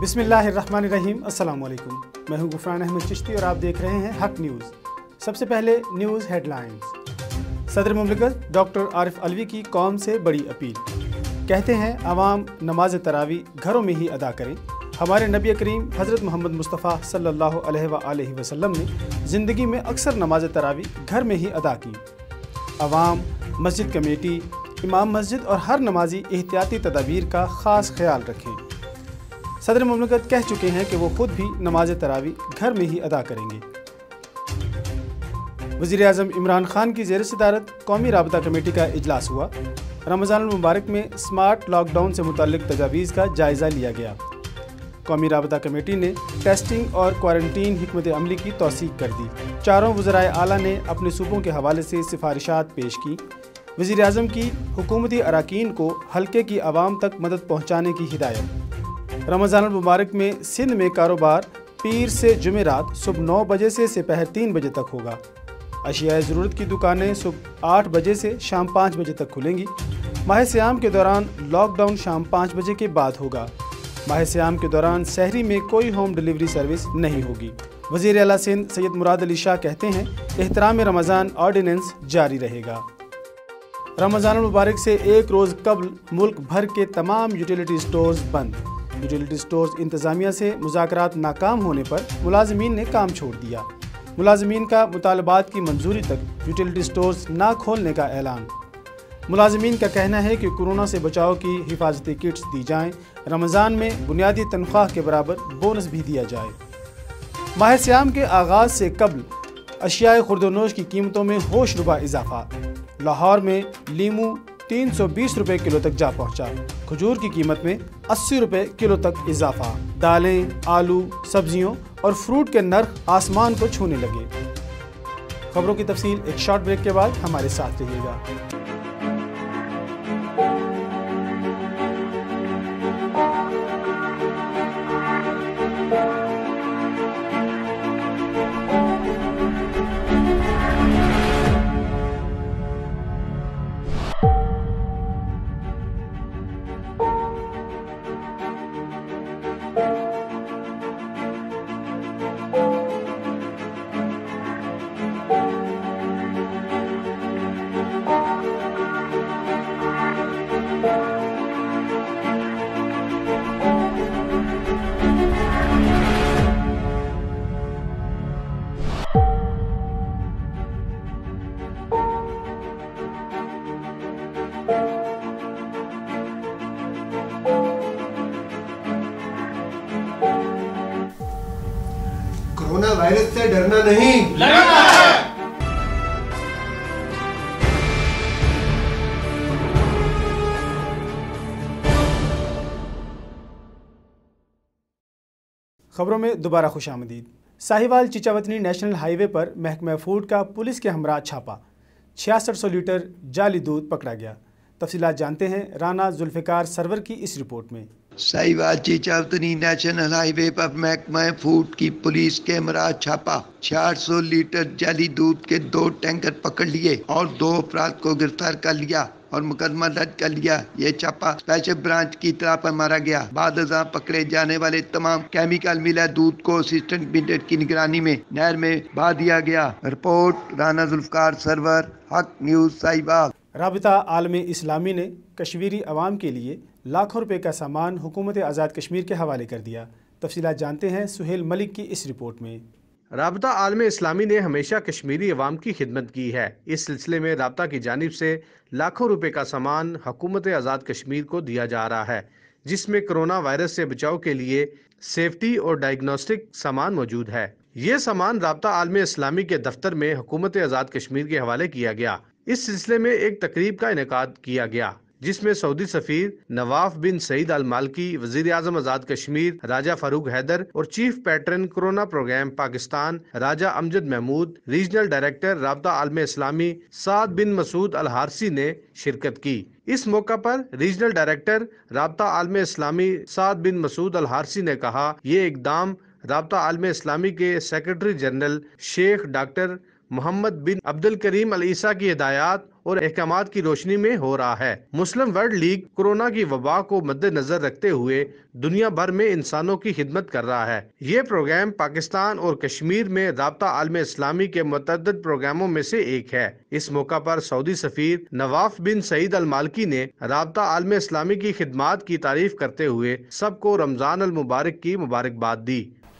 बिसमीम अल्लाम मैं हूँ गुफरान अहमद चिश्ती और आप देख रहे हैं हक न्यूज़। सबसे पहले न्यूज़ हेडलाइंस। सदर ममलिकत डॉक्टर आरिफ अलवी की कौम से बड़ी अपील। कहते हैं, आवाम नमाज़ तरावी घरों में ही अदा करें। हमारे नबी करीम हज़रत मोहम्मद मुस्तफ़ा सल्लल्लाहु अलैहि वसल्लम ने ज़िंदगी में अक्सर नमाज़ तरावी घर में ही अदा की। आवाम मस्जिद कमेटी, इमाम मस्जिद और हर नमाजी एहतियाती तदाबीर का ख़ास ख्याल रखें। सदर ममलकत कह चुके हैं कि वो खुद भी नमाज़ तरावी घर में ही अदा करेंगे। वज़ी अजम इमरान खान की जेर सदारत कौमी रबता कमेटी का अजलास हुआ। रमज़ान मुबारक में स्मार्ट लॉकडाउन से मुतल तजावीज़ का जायज़ा लिया गया। कौमी रबता कमेटी ने टेस्टिंग और क्वारंटीन हमत अमली की तोसीक कर दी। चारों वजराय आला ने अपने सूबों के हवाले से सिफारिशात पेश की। वज़ी अजम की हुकूमती अरकान को हल्के की आवाम तक मदद पहुँचाने की हिदायत। रमज़ान मुबारक में सिंध में कारोबार पीर से जुमेरात सुबह नौ बजे से दोपहर तीन बजे तक होगा। अशियाए ज़रूरत की दुकानें सुबह आठ बजे से शाम पाँच बजे तक खुलेंगी। माह श्याम के दौरान लॉकडाउन शाम पाँच बजे के बाद होगा। माह के दौरान शहरी में कोई होम डिलीवरी सर्विस नहीं होगी। वज़ीर अला सिंध सैयद मुराद अली शाह कहते हैं, एहतराम रमज़ान ऑर्डिनेंस जारी रहेगा। रमज़ान मुबारक से एक रोज़ कबल मुल्क भर के तमाम यूटिलिटी स्टोर्स बंद। यूटिलिटी स्टोर्स इंतज़ामिया से मुजाकर नाकाम होने पर मुलाजमीन ने काम छोड़ दिया। मुलाजमीन का मुतालबात की मंजूरी तक यूटिलिटी स्टोर्स ना खोलने का ऐलान। मुलाजमीन का कहना है कि कोरोना से बचाव की हिफाजती किट्स दी जाएँ। रमज़ान में बुनियादी तनख्वाह के बराबर बोनस भी दिया जाए। माह श्याम के आगाज़ से कबल अशियाए खुरदनोश की कीमतों में होश रुबा इजाफा। लाहौर में लीमू तीन सौ बीस रुपए किलो तक जा पहुँचा। खजूर की कीमत में अस्सी रुपए किलो तक इजाफा। दालें, आलू, सब्जियों और फ्रूट के नर्ख आसमान को छूने लगे। खबरों की तफसील एक शॉर्ट ब्रेक के बाद हमारे साथ रहिएगा। वायरस से डरना नहीं। लड़ना है खबरों में दोबारा खुश आमदीद। साहिवाल चिचावतनी नेशनल हाईवे पर महकमा फ़ूड का पुलिस के हमरा छापा। छियासठ सौ लीटर जाली दूध पकड़ा गया। तफसीत जानते हैं राना जुल्फ़िकार सरवर की इस रिपोर्ट में। साहिवाल चीचावतनी नेशनल हाईवे पर महकमा फ़ूड की पुलिस कैमरा छापा। चार सौ लीटर जाली दूध के दो टैंकर पकड़ लिए और दो अपराध को गिरफ़्तार कर लिया और मुकदमा दर्ज कर लिया। ये छापा स्पेशल ब्रांच की तरह पर मारा गया। बाद पकड़े जाने वाले तमाम केमिकल मिला दूध को असिस्टेंट मिनट की निगरानी में नहर में बहा दिया गया। रिपोर्ट, राना जुल्फकार, सरवर, हक न्यूज़ साहिबाग रबता आलम इस्लामी ने कश्मीरी आवाम के लिए लाखों रुपए का सामान हुकूमत आज़ाद कश्मीर के हवाले कर दिया। तफसीत जानते हैं सुहेल मलिक की इस रिपोर्ट में। रबता आलम इस्लामी ने हमेशा कश्मीरी अवाम की खिदमत की है। इस सिलसिले में रबता की जानब से लाखों रुपये का सामान हुकूमत आज़ाद कश्मीर को दिया जा रहा है, जिसमें कोरोना वायरस से बचाव के लिए सेफ्टी और डायग्नोस्टिक सामान मौजूद है। ये सामान रबता आलम इस्लामी के दफ्तर में हुकूमत आज़ाद कश्मीर के हवाले किया गया। इस सिलसिले में एक तकरीब का इनका किया गया। जिसमें सऊदी सफीर नवाफ बिन सईद अल मालकी वज़ीर आज़म आज़ाद कश्मीर, राजा फारूक हैदर और chief patron corona program Pakistan, Raja Amjad Mahmood, regional director Rabita Alam Islami, साद बिन मसूद अल हारसी ने शिरकत की। इस मौका पर रीजनल डायरेक्टर रबता आलम इस्लामी, साद बिन मसूद अल हारसी ने कहा, ये इकदाम रबता आलम इस्लामी के secretary general Sheikh doctor Mohammad bin Abdul Karim Al Issa की हिदायत और अहकाम की रोशनी में हो रहा है। मुस्लिम वर्ल्ड लीग कोरोना की वबा को मद्देनजर रखते हुए दुनिया भर में इंसानों की खिदमत कर रहा है। ये प्रोग्राम पाकिस्तान और कश्मीर में रबता आलम इस्लामी के मतद प्रोग्रामों में से एक है। इस मौका पर सऊदी सफीर नवाफ बिन सईद अल मालकी ने रबता आलम इस्लामी की खिदमत की तारीफ़ करते हुए सबको रमज़ान अल मुबारक की मुबारकबाद दी।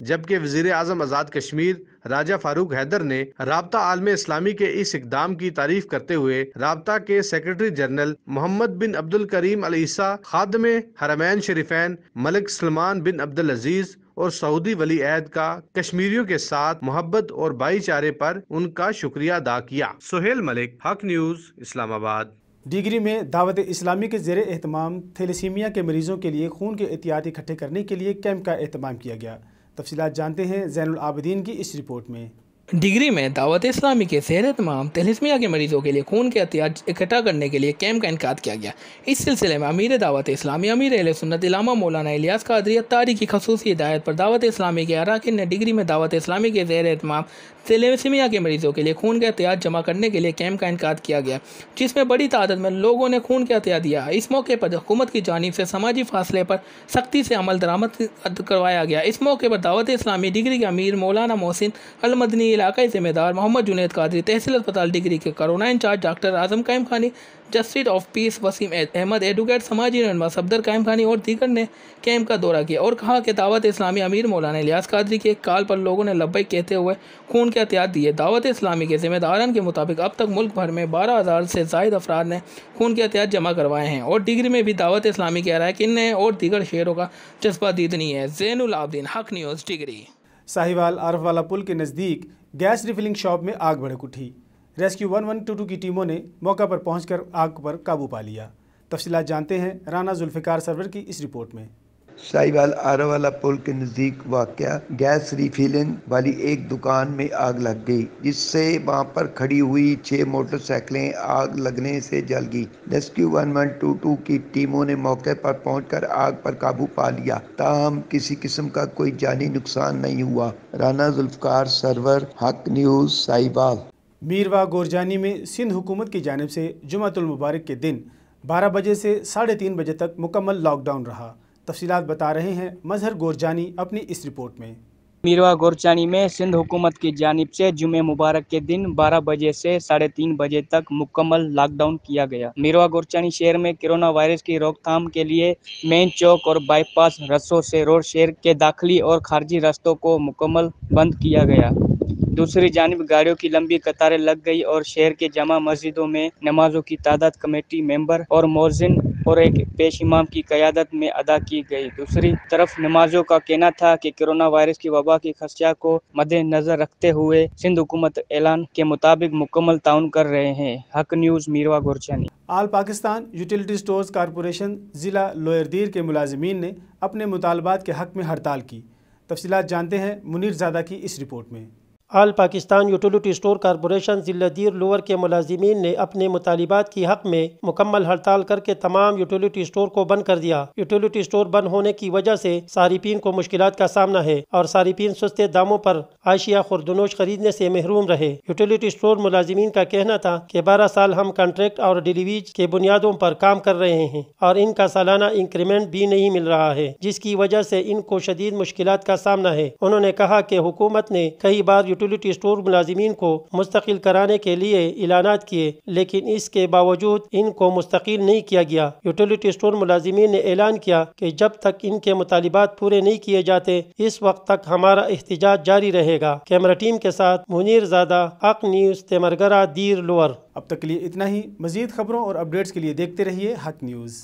जबकि वजीर आजम आज़ाद कश्मीर राजा फारूक हैदर ने रबता आलम इस्लामी के इस इकदाम की तारीफ करते हुए रबता के secretary general Mohammad bin Abdul Karim al Issa खादम हरमैन शरीफैन मलिक सलमान बिन अब्दुल अजीज और सऊदी वली अहद का कश्मीरियों के साथ मोहब्बत और भाईचारे पर उनका शुक्रिया अदा किया। सुहेल मलिक, हक न्यूज़, इस्लामाबाद। डिग्री में दावत इस्लामी के जेर एहतमाम थेलेसीमिया के मरीजों के लिए खून के एहतियात इकट्ठे करने के लिए कैंप का अहतमाम किया गया। तफसीत जानते हैं जैन आबदीन की इस रिपोर्ट में। डिग्री में दावत इस्लामी के सेहर तमाम तलिस्मिया के मरीजों के लिए खून के एहतियात इकट्ठा करने के लिए कैंप का इनका किया गया। इस सिलसिले में अमीर दावत इस्लामी अमीर अल सुन्नत इलामा मौलाना इलियास कादरी तारी की खसूस हिदायत पर दावत इस्लामी के अरकान ने डिग्री में दावत इस्लामी के जेर तमाम तलेसिमिया के मरीजों के लिए खून के एहतियात जमा करने के लिए कैंप का इनका किया गया, जिसमें बड़ी तादाद में लोगों ने खून के एहतियात दिया। इस मौके पर हुकूमत की जानब से समाजी फासले पर सख्ती से अमल दरामद करवाया गया। इस मौके पर दावत इस्लामी डिग्री के अमीर मौलाना मोहसिन अलमदनी इलाकाई जिम्मेदार मोहम्मद जुनेद कादरी, तहसील अस्पताल डिग्री के corona in charge doctor Azam Qaim Khani, justice of peace Waseem Ahmed advocate, समाजी रहनमा सफदर कायम खानी और दीगर ने कैंप का दौरा किया। और कहा कि दावत इस्लामी अमीर मौलाना लियास कादरी के काल पर लोगों ने लब्बई कहते हुए खून के एहतियात दिए। दावत इस्लामी के जिम्मेदारान के मुताबिक अब तक मुल्क भर में बारह हज़ार से जायद अफराद ने खून के एहतियात जमा करवाए हैं। और डिग्री में भी दावत इस्लामी कह रहा है कि ने और दीगर शेरों का जज्बा दीदनी है। जैनुल आबदीन, हक न्यूज़, डिग्री। साहिवाल आरफ वाला पुल के नज़दीक गैस रिफिलिंग शॉप में आग भड़क उठी। Rescue one one two two की टीमों ने मौका पर पहुंचकर आग पर काबू पा लिया। तफसीत जानते हैं, राना जुल्फ़िकार सरवर की इस रिपोर्ट में। साहिवाल आरावाला पुल के नज़दीक वाक़ गैस रिफिलिंग वाली एक दुकान में आग लग गई, जिससे वहाँ पर खड़ी हुई छह मोटरसाइकिलें आग लगने से जल गई। Rescue one one two two की टीमों ने मौके पर पहुंचकर आग पर काबू पा लिया। ताहम किसी किस्म का कोई जानी नुकसान नहीं हुआ। राना जुल्फकार, सरवर, हक न्यूज़, साहिवाल। मीरवा गोरजानी में सिंध हुकूमत की जानब से जुमातुल मुबारक के दिन 12 बजे से साढ़े तीन बजे तक मुकम्मल लॉकडाउन रहा। तफसीत बता रहे हैं। मजहर गोरजानी अपनी इस रिपोर्ट में। मीरवा गोरचानी में सिंध हुकूमत की जानब से जुमे मुबारक के दिन 12 बजे से साढ़े तीन बजे तक मुकम्मल लॉकडाउन किया गया। मीरवा गोरचानी शहर में कोरोना वायरस की रोकथाम के लिए मेन चौक और बाईपास रस्तों से रोड शहर के दाखिली और खारजी रस्तों को मुकम्मल बंद किया गया। दूसरी जानब गाड़ियों की लंबी कतारें लग गई और शहर के जमा मस्जिदों में नमाजों की तादाद कमेटी मेंबर और मोजिन और एक पेश इमाम की क्यादत में अदा की गई। दूसरी तरफ़ नमाजों का कहना था कि कोरोना वायरस की वबा की खदशा को मद्देनजर रखते हुए सिंध हुकूमत ऐलान के मुताबिक मुकम्मल ताउन कर रहे हैं। हक न्यूज़, मीरवा, गुरचानी। आल पाकिस्तान यूटिलिटी स्टोर्स कारपोरेशन ज़िला लोयरदीर के मुलाजमीन ने अपने मुतालबात के हक में हड़ताल की। तफसीत जानते हैं मुनीर ज़ादा की इस रिपोर्ट में। All Pakistan utility store corporation जिल्लादीर lower के मुलाजिमीन ने अपने मुतालबात की हक में मुकम्मल हड़ताल करके तमाम यूटिलिटी स्टोर को बंद कर दिया। यूटिलिटी स्टोर बंद होने की वजह से सारिफिन को मुश्किल का सामना है और सारिफिन सस्ते दामों पर आशिया खुरदनोश खरीदने से महरूम रहे। यूटिलिटी स्टोर मुलाजिमीन का कहना था कि बारह साल हम कॉन्ट्रैक्ट और डिलीवरीज के बुनियादों पर काम कर रहे हैं और इनका सालाना इंक्रीमेंट भी नहीं मिल रहा है, जिसकी वजह से इनको शदीद मुश्किल का सामना है। उन्होंने कहा कि हुकूमत ने कई बार यूटिलिटी स्टोर मुलाजिमीन को मुस्तकिल कराने के लिए ऐलान किए, लेकिन इसके बावजूद इनको मुस्तकिल नहीं किया गया। यूटिलिटी स्टोर मुलाजमीन ने ऐलान किया कि जब तक इनके मुतालबात पूरे नहीं किए जाते, इस वक्त तक हमारा एहतजाज जारी रहेगा। कैमरा टीम के साथ मुनीर ज़्यादा हक न्यूज़, तेमरगरा, दीर लोअर। अब तक के लिए इतना ही। मजीद खबरों और अपडेट्स के लिए देखते रहिए हक न्यूज़।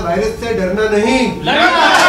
वायरस से डरना नहीं।